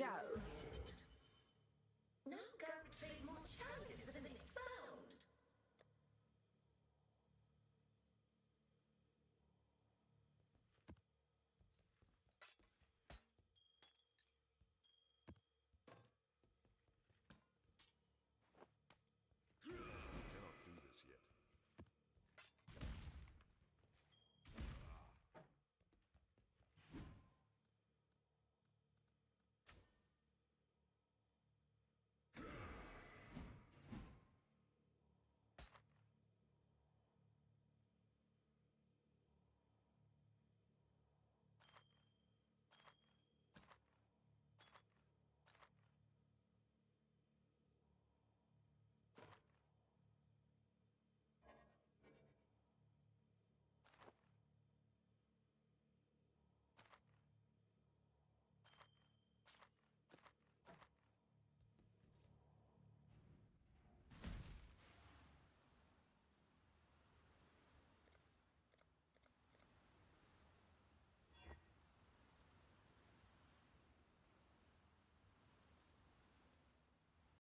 show